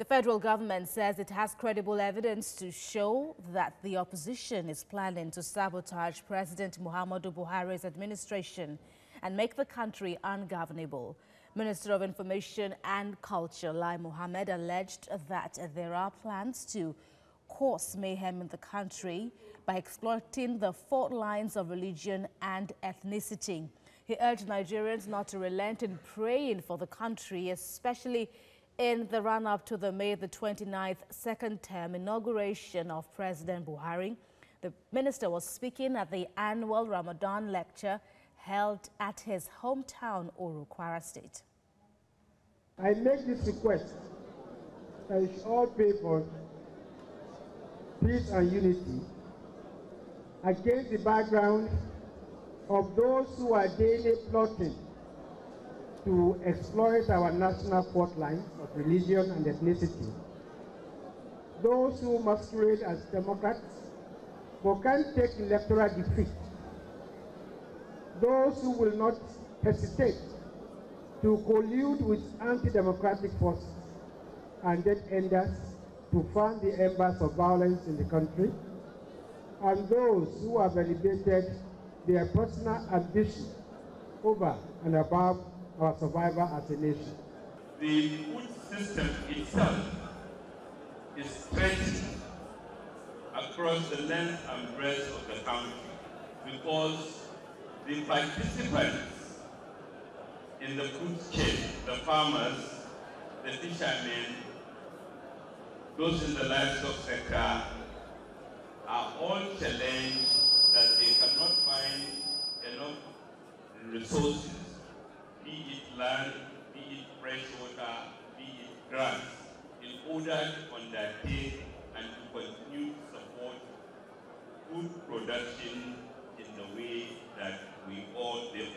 The federal government says it has credible evidence to show that the opposition is planning to sabotage President Muhammadu Buhari's administration and make the country ungovernable. Minister of Information and Culture Lai Mohammed alleged that there are plans to cause mayhem in the country by exploiting the fault lines of religion and ethnicity. He urged Nigerians not to relent in praying for the country, especially in the run-up to the May the 29th second term inauguration of President Buhari. The minister was speaking at the annual Ramadan lecture held at his hometown, Oro, Kwara State. I make this request that all for peace and unity against the background of those who are daily plotting to exploit our national fault lines of religion and ethnicity. Those who masquerade as Democrats but can't take electoral defeat. Those who will not hesitate to collude with anti-democratic forces and then enders to fan the embers of violence in the country, and those who have elevated their personal ambition over and above our survival as a nation. The food system itself is stretched across the length and breadth of the country because the participants in the food chain, the farmers, the fishermen, those in the livestock sector, are all challenged that they cannot find enough resources program, be it freshwater, be it grants, in order to undertake and to continue to support food production in the way that we all, they